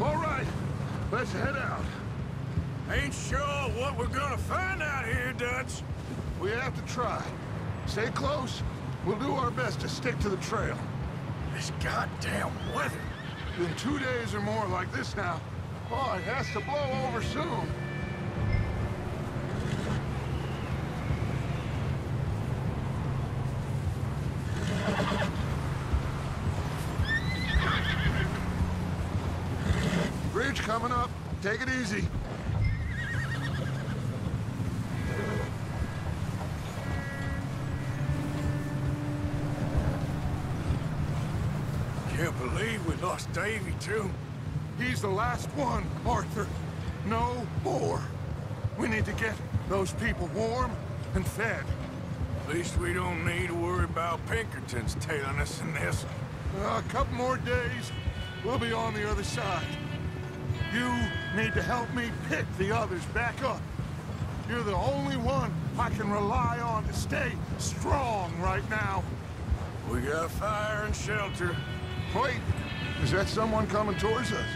All right, let's head out. Ain't sure what we're gonna find out here, Dutch. We have to try. Stay close. We'll do our best to stick to the trail. This goddamn weather. Been two days or more like this now. Oh, it has to blow over soon. Bridge coming up. Take it easy. Can't believe we lost Davy, too. He's the last one, Arthur. No more. We need to get those people warm and fed. At least we don't need to worry about Pinkertons tailing us in this. A couple more days, we'll be on the other side. You need to help me pick the others back up. You're the only one I can rely on to stay strong right now. We got fire and shelter. Wait, is that someone coming towards us?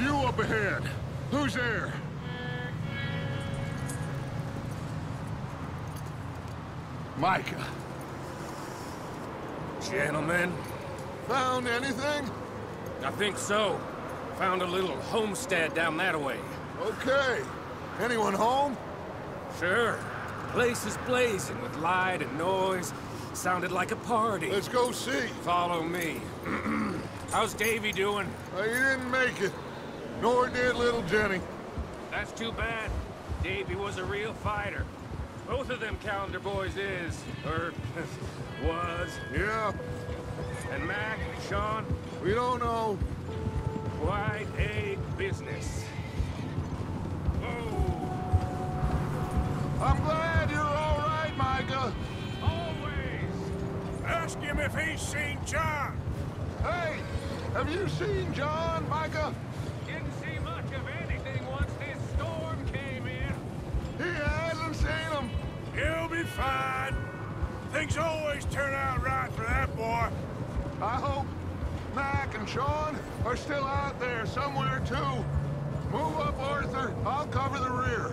You up ahead. Who's there? Micah. Gentlemen, Found anything? I think so. Found a little homestead down that way. Okay. Anyone home? Sure. Place is blazing with light and noise. Sounded like a party. Let's go see. Follow me. How's Davy doing? Uh, he didn't make it. Nor did little Jenny. That's too bad. Davy was a real fighter. Both of them Callander boys is, or was. Yeah, And Mac, and Sean, we don't know. quite a business. Oh, I'm glad you're all right, Micah. always. Ask him if he's seen John. Hey, have you seen John, Micah? Didn't see much of anything once this storm came in. He He'll be fine. Things always turn out right for that boy. I hope Mac and Sean are still out there somewhere, too. Move up, Arthur. I'll cover the rear.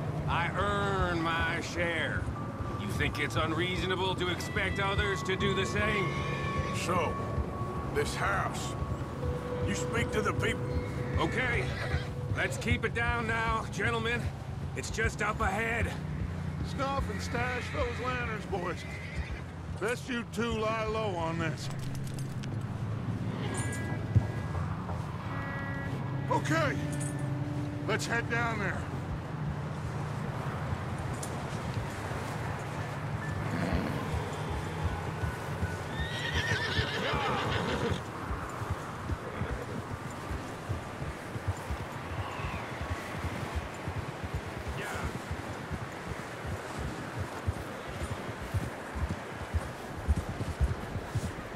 I earn my share. You think it's unreasonable to expect others to do the same? So, this house. You speak to the people. Okay, let's keep it down now, gentlemen. It's just up ahead. Snuff and stash those lanterns, boys. Best you two lie low on this. Okay, let's head down there.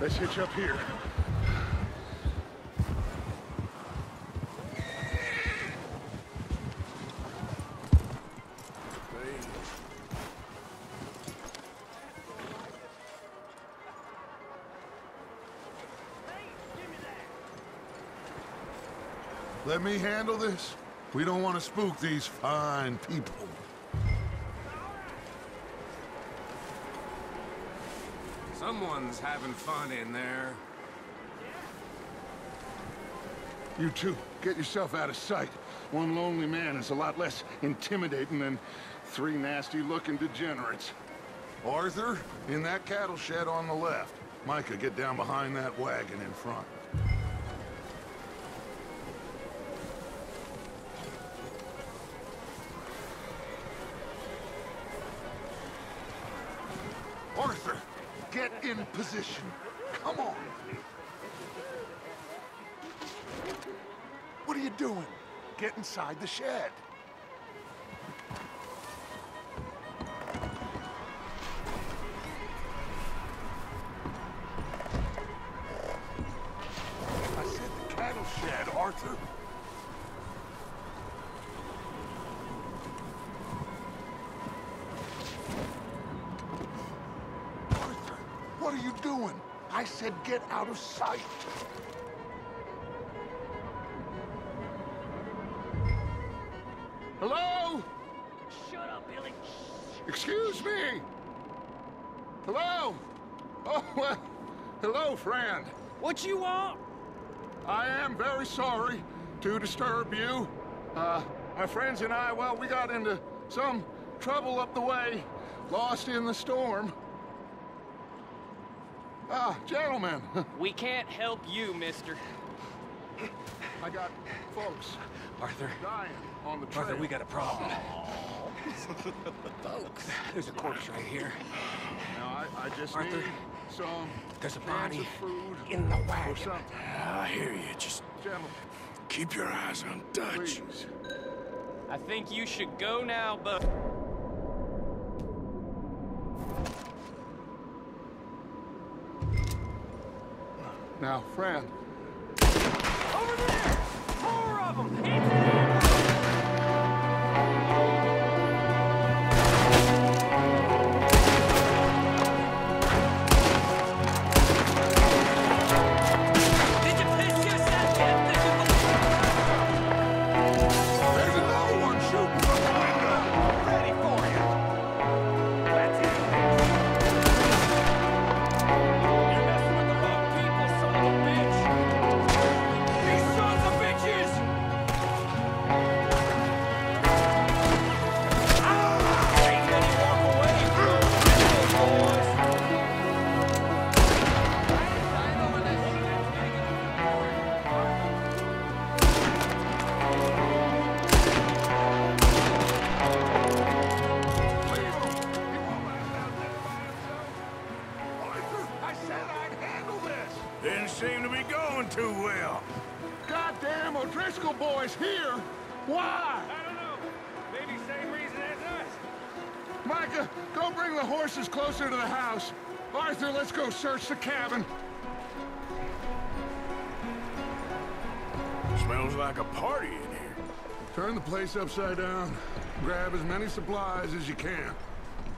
Let's hitch up here. Let me handle this. We don't want to spook these fine people. Someone's having fun in there. You two, get yourself out of sight. One lonely man is a lot less intimidating than three nasty-looking degenerates. Arthur, in that cattle shed on the left. Micah, get down behind that wagon in front. Position. Come on. What are you doing? Get inside the shed. Of sight. Hello? Shut up, Billy. Excuse me. Hello? Oh, well, hello, friend. What you want? I am very sorry to disturb you. Uh, my friends and I, well, we got into some trouble up the way, lost in the storm. Ah, gentlemen, We can't help you, mister. I got folks Arthur, dying on the trail. Arthur, we got a problem. Folks, there's a corpse right here. Now, I, I just Arthur, need some There's a body of food in the or wagon. something. I hear you. Just Gentlemen, keep your eyes on Dutch. please. I think you should go now, but... Now, friend, search the cabin. Smells like a party in here. Turn the place upside down. Grab as many supplies as you can.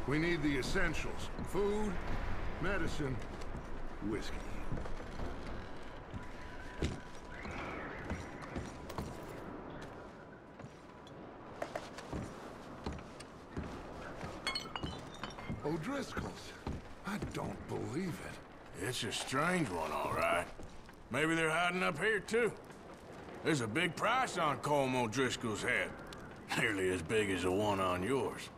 We need the essentials. Food, medicine, whiskey. O'Driscoll's. I don't believe it. It's a strange one, all right. Maybe they're hiding up here, too. There's a big price on Colm O'Driscoll's head. Nearly as big as the one on yours.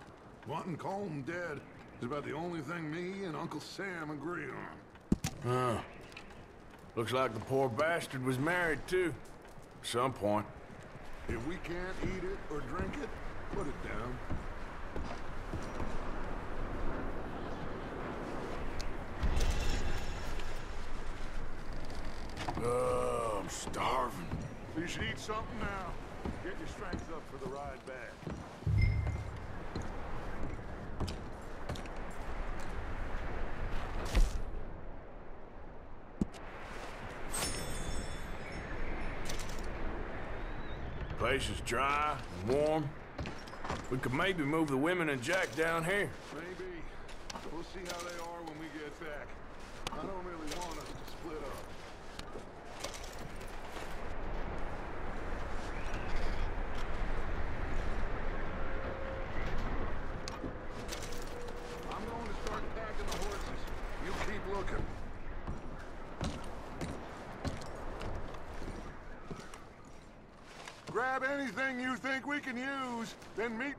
Wanting Colm dead is about the only thing me and Uncle Sam agree on. Huh. Looks like the poor bastard was married, too. At some point. If we can't eat it or drink it, put it down. Oh, I'm starving. You should eat something now. Get your strength up for the ride back. Place is dry and warm. We could maybe move the women and Jack down here. Maybe. We'll see how they are when we get back. I don't really want us to split up. I'm going to start packing the horses. You keep looking. Grab anything you think we can use, then meet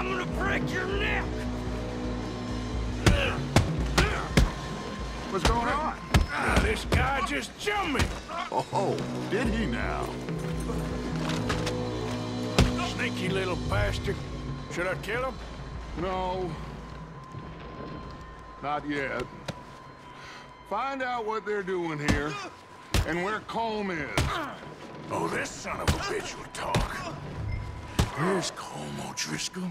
I'm gonna break your neck! What's going on? Ah, this guy just jumped me. Oh, did he now? Sneaky little bastard. Should I kill him? No. Not yet. Find out what they're doing here and where Colm is. Oh, this son of a bitch will talk. Where's Colm O'Driscoll?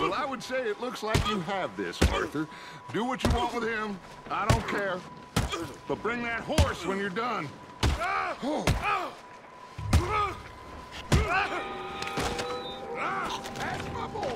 Well, I would say it looks like you have this, Arthur. Do what you want with him. I don't care. But bring that horse when you're done. That's my boy.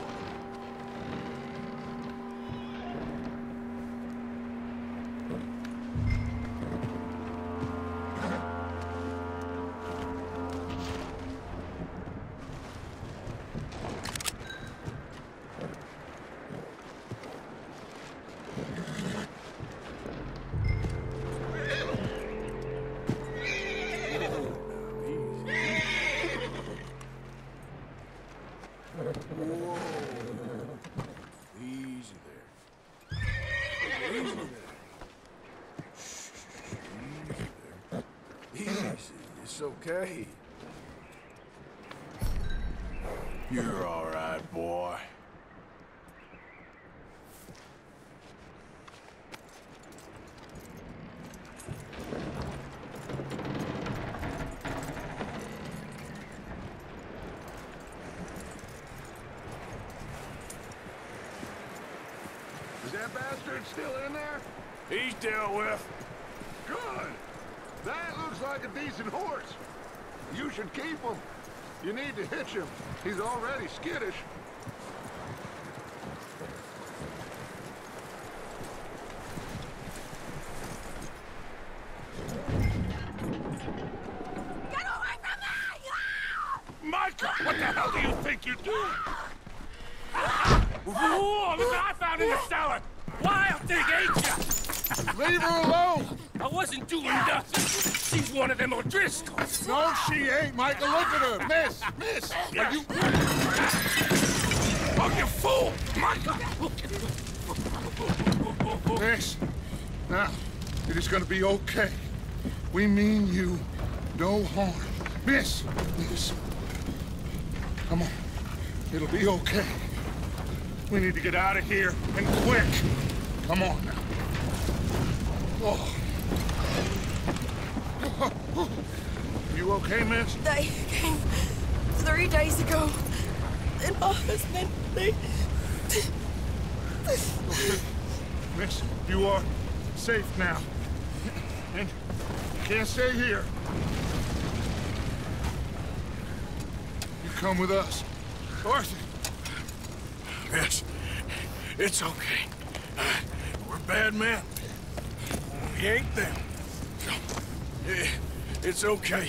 Is that bastard still in there? He's dealt with. Good. That looks like a decent horse. You should keep him. You need to hitch him. He's already skittish. Micah, what the hell do you think you're doing? Whoa, look what I found in the cellar! Wild thing, ain't ya? Leave her alone! I wasn't doing nothing. She's one of them O'Driscolls. No, she ain't, Micah. Look at her. Miss, miss. Are you... Oh, you fool! Micah! Miss. Now, it is gonna be okay. We mean you no harm. Miss, miss. Come on. It'll be okay. We need to get out of here, and quick. Come on now. Oh. Okay, miss? They came three days ago. And my husband, they... Miss, you are safe now. And you can't stay here. You come with us. Arthur, Yes, it's okay. Uh, we're bad men. We ain't them. It's okay.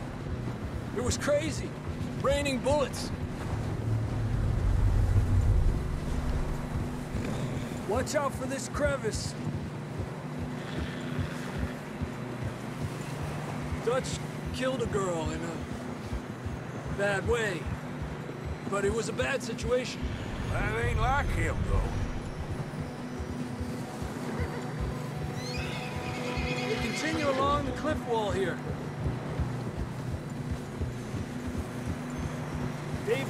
It was crazy. Raining bullets. Watch out for this crevice. Dutch killed a girl in a bad way. But it was a bad situation. That ain't like him, though. We continue along the cliff wall here.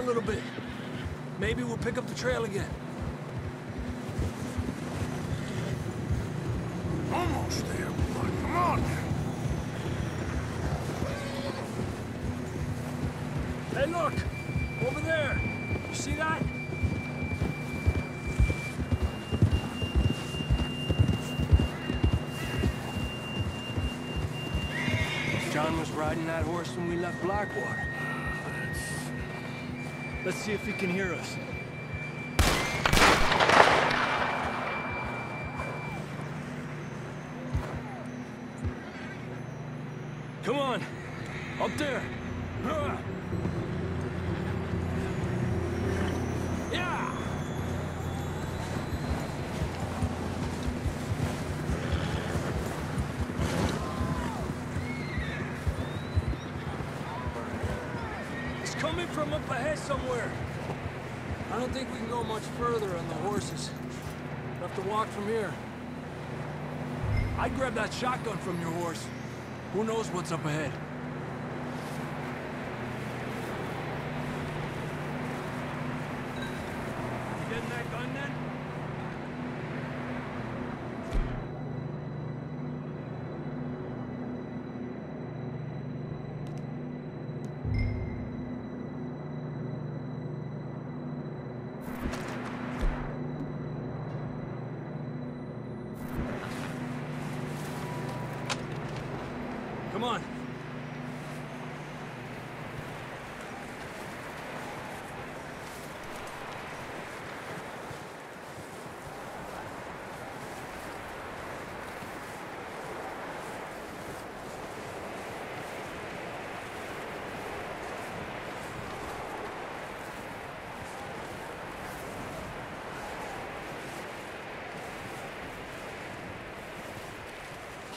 A little bit. Maybe we'll pick up the trail again. Almost there. Come on. Hey, look! Over there! You see that? John was riding that horse when we left Blackwater. Let's see if he can hear us. Come on! Up there! Huh. Yeah! It's coming from up ahead somewhere. I don't think we can go much further on the horses. We'll have to walk from here. I'd grab that shotgun from your horse. Who knows what's up ahead?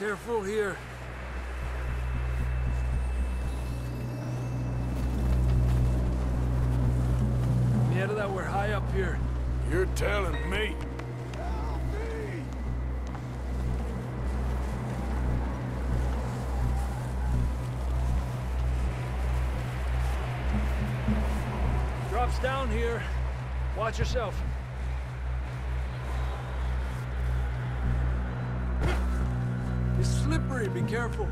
Careful here. That we're high up here. You're telling me. Drops down here. Watch yourself. Careful.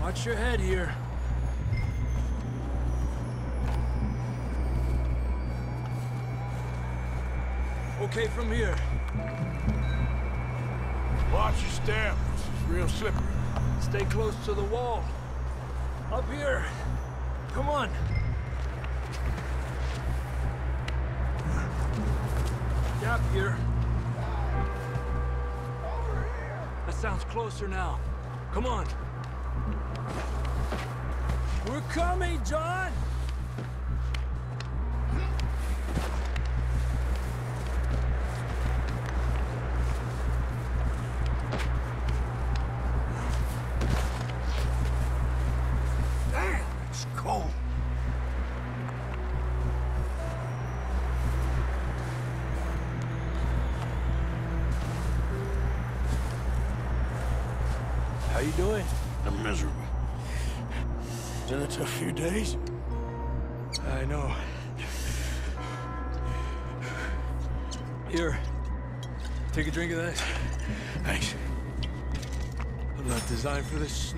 Watch your head here. Okay from here. Watch your step. This is real slippery. Stay close to the wall. Up here. Come on. Gap here. Sounds closer now. Come on. We're coming, John!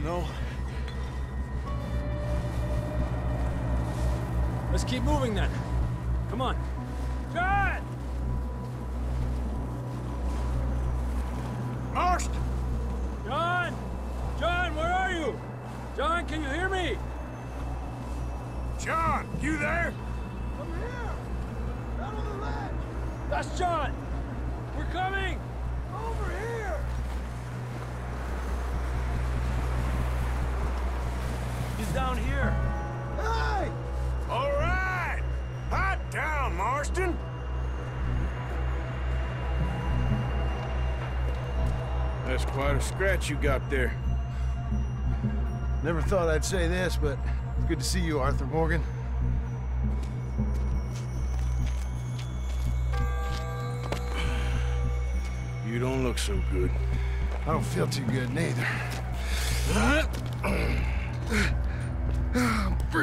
Snow. Let's keep moving then. Come on. John! Marston! John! John, where are you? John, can you hear me? John, you there? Come here! Down on the ledge! That's John! We're coming! Over here! He's down here. Hey! All right! Hot down, Marston! That's quite a scratch you got there. Never thought I'd say this, but it's good to see you, Arthur Morgan. You don't look so good. I don't feel too good neither.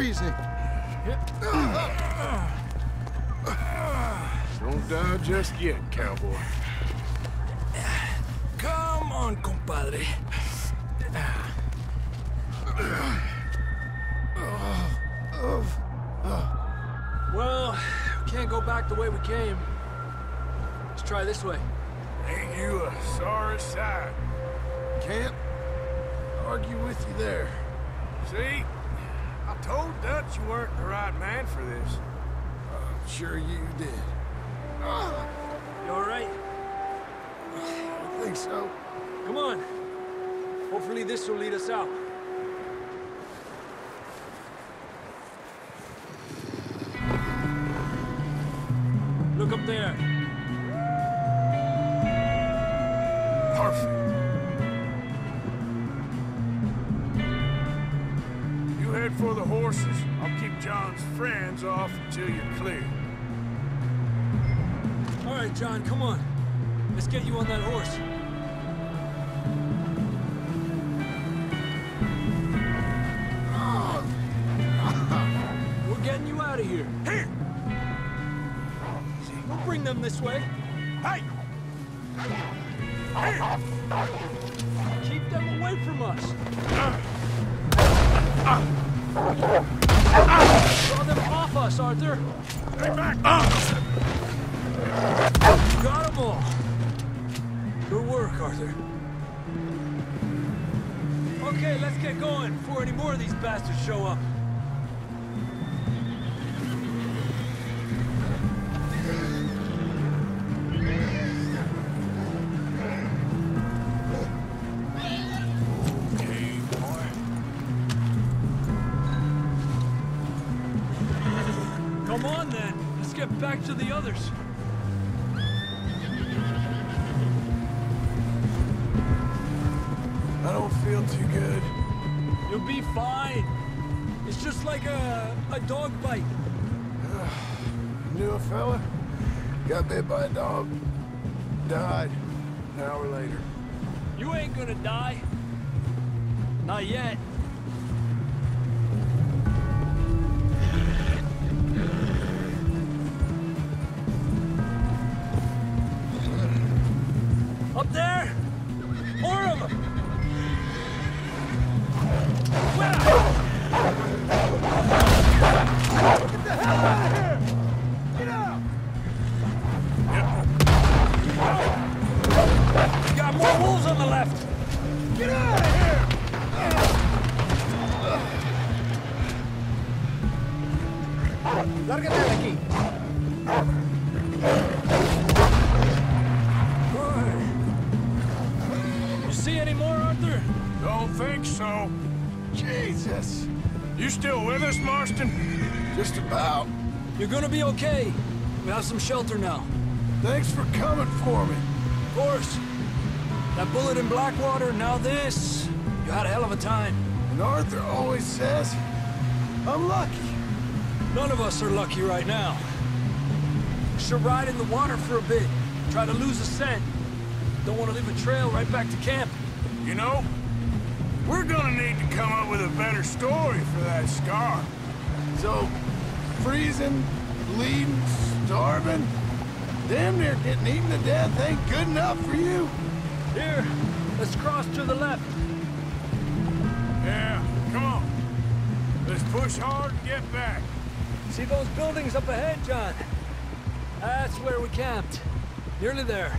I'm freezing. Don't die just yet, cowboy. Come on, compadre. Well, we can't go back the way we came. Let's try this way. Ain't you a sorry sight? Can't argue with you there. See? Told Dutch you weren't the right man for this. I'm sure you did. Ah. You all right? I think so. Come on. Hopefully this will lead us out. Look up there. Friends off until you're clear. All right, John, come on. Let's get you on that horse. We're getting you out of here. Here! Don't bring them this way. Work. Okay, let's get going before any more of these bastards show up. Come on, then. Let's get back to the others. Just like a, a dog bite. Knew a fella? Got bit by a dog. Died. An hour later. You ain't gonna die. Not yet. Some shelter now. Thanks for coming for me. Of course. That bullet in Blackwater, now this. You had a hell of a time. And Arthur always says, I'm lucky. None of us are lucky right now. Should ride in the water for a bit. Try to lose a scent. Don't want to leave a trail right back to camp. You know, we're gonna need to come up with a better story for that scar. So, freezing, bleeding, starving, damn near getting eaten to death ain't good enough for you? Here, let's cross to the left. Yeah, come on. Let's push hard and get back. See those buildings up ahead, John? That's where we camped. Nearly there.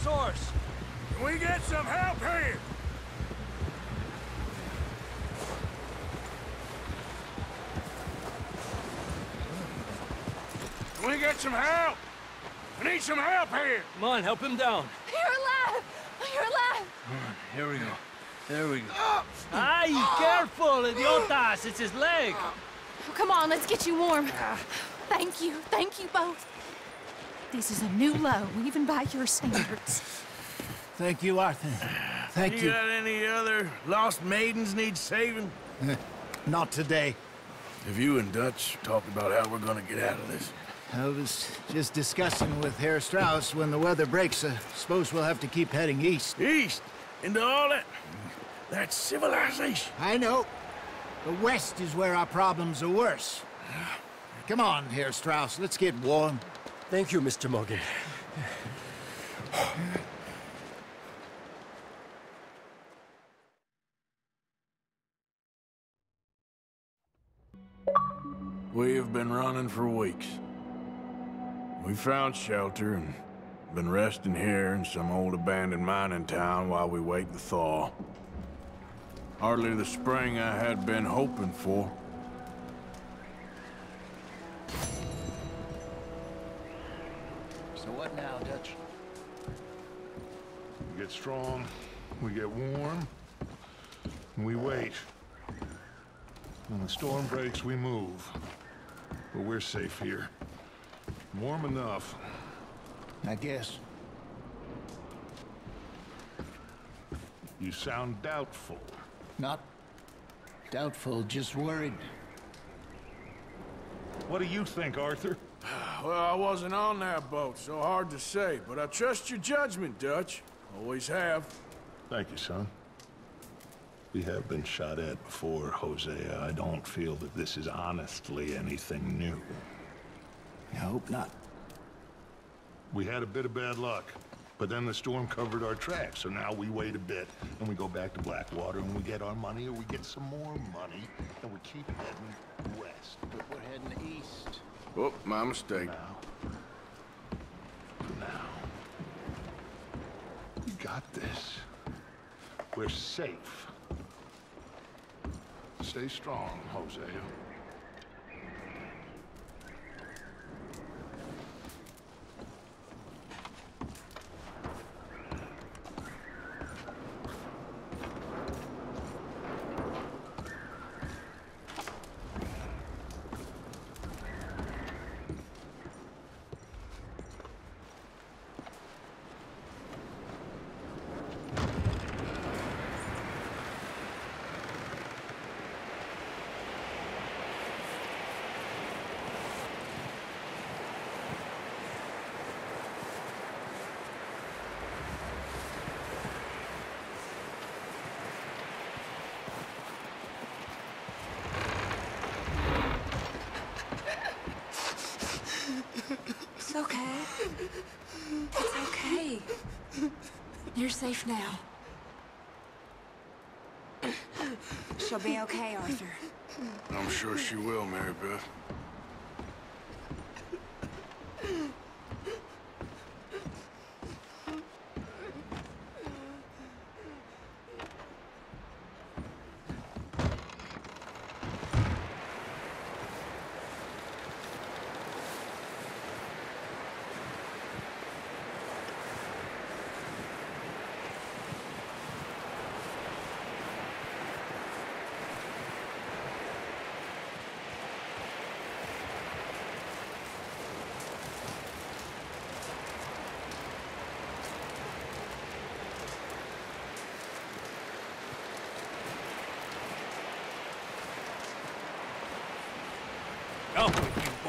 This horse. Can we get some help here? Can we get some help? I need some help here. Come on, help him down. You're alive! You're alive! Here we go. There we go. Ay, careful, idiotas! It's his leg. Oh, come on, let's get you warm. Thank you. Thank you both. This is a new low, even by your standards. Thank you, Arthur. Thank you. you. got any other lost maidens need saving? Not today. Have you and Dutch talked about how we're gonna get out of this? I was just discussing with Herr Strauss when the weather breaks. I suppose we'll have to keep heading east. East? Into all that... that civilization? I know. The west is where our problems are worse. Come on, Herr Strauss. Let's get warm. Thank you, Mr. Morgan. We have been running for weeks. We found shelter and been resting here in some old abandoned mining town while we wait the thaw. Hardly the spring I had been hoping for. So what now, Dutch? We get strong, we get warm, and we wait. When the storm breaks, we move. But we're safe here. Warm enough. I guess. You sound doubtful. Not doubtful, just worried. What do you think, Arthur? Well, I wasn't on that boat, so hard to say, but I trust your judgment, Dutch. Always have. Thank you, son. We have been shot at before, Hosea. I don't feel that this is honestly anything new. I hope not. We had a bit of bad luck, but then the storm covered our tracks, so now we wait a bit, and we go back to Blackwater, and we get our money, or we get some more money, and we keep heading west. But we're heading east. Oh, my mistake. Now. Now. We got this. We're safe. Stay strong, Hosea. It's okay. It's okay. You're safe now. She'll be okay, Arthur. I'm sure she will, Mary Beth.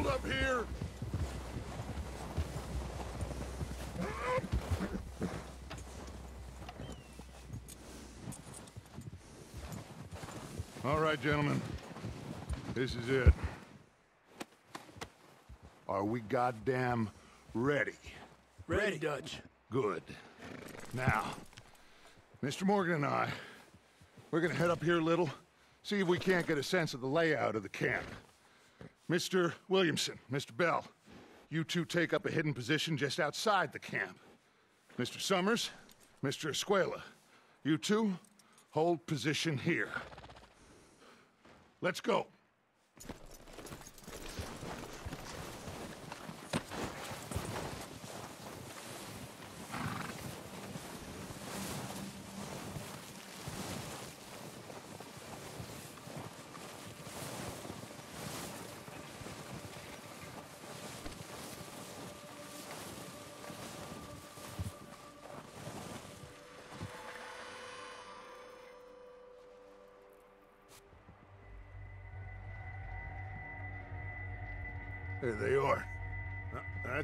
Hold up here! All right, gentlemen. This is it. Are we goddamn ready? Ready, Dutch. Good. Now, Mr. Morgan and I, we're gonna head up here a little, see if we can't get a sense of the layout of the camp. Mr. Williamson, Mr. Bell, you two take up a hidden position just outside the camp. Mr. Summers, Mr. Escuella, you two hold position here. Let's go.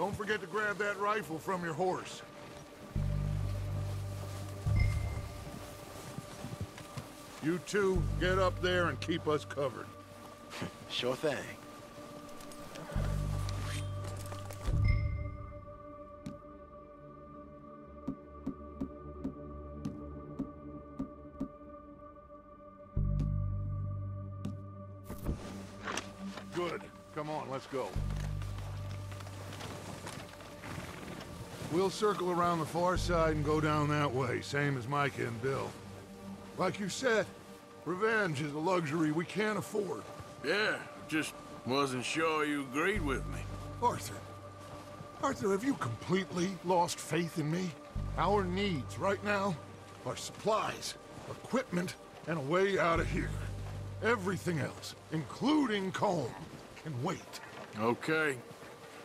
Don't forget to grab that rifle from your horse. You two, get up there and keep us covered. Sure thing. Good. Come on, let's go. We'll circle around the far side and go down that way, same as Micah and Bill. Like you said, revenge is a luxury we can't afford. Yeah, just wasn't sure you agreed with me. Arthur. Arthur, have you completely lost faith in me? Our needs right now are supplies, equipment, and a way out of here. Everything else, including Colm, can wait. Okay.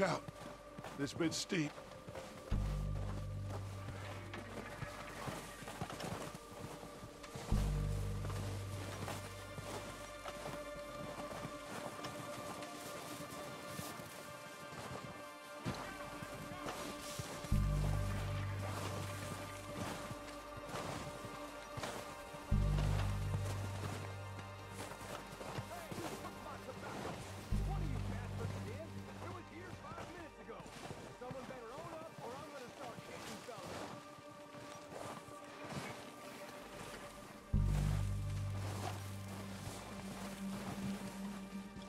Watch out. This bit's steep.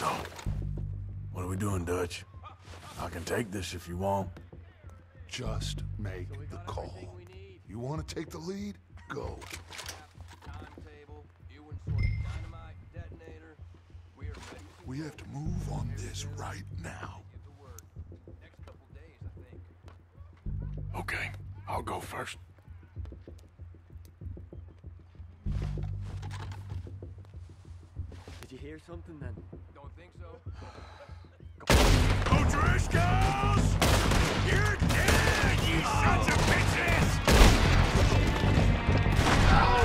So, what are we doing, Dutch? I can take this if you want. Just make so the call. You want to take the lead? Go. We have to move on this right now. Okay, I'll go first. something then? Don't think so. You're dead, you oh. sons of bitches! Oh,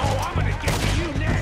oh, I'm gonna get to you next!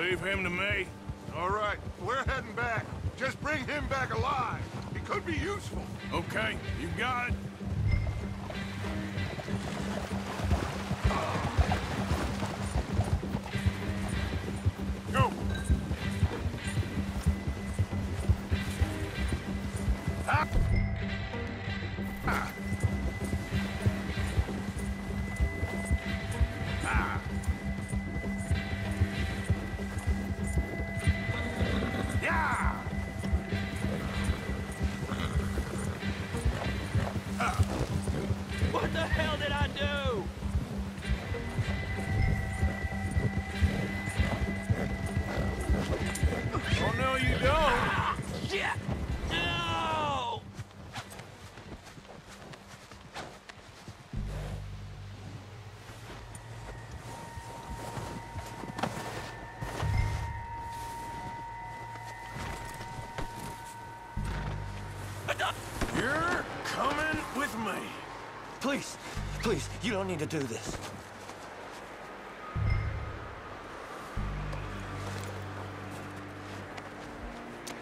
Leave him to me. All right, we're heading back. Just bring him back alive. He could be useful. Okay, you got it. Need to do this.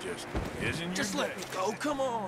Just isn't Just let me go, come on.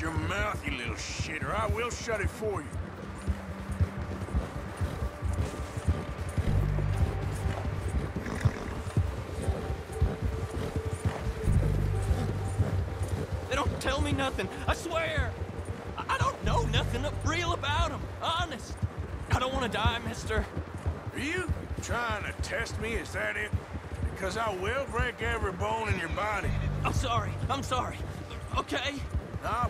Shut your mouth, you little shit, or I will shut it for you. They don't tell me nothing. I swear. I I don't know nothing real about them, Honest. I don't want to die, mister. Are you trying to test me? Is that it? Because I will break every bone in your body. I'm sorry. I'm sorry. Okay? Not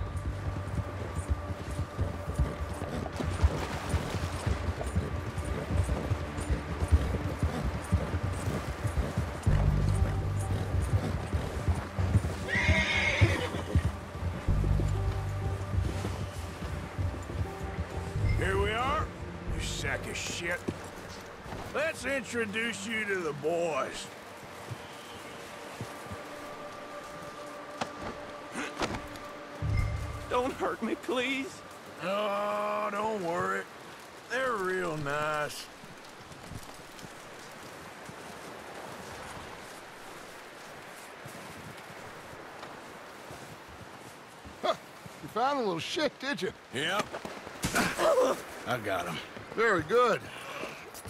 Introduce you to the boys. Don't hurt me, please. Oh, don't worry. They're real nice. You found a little shit, did you? Yep. I got him. Very good.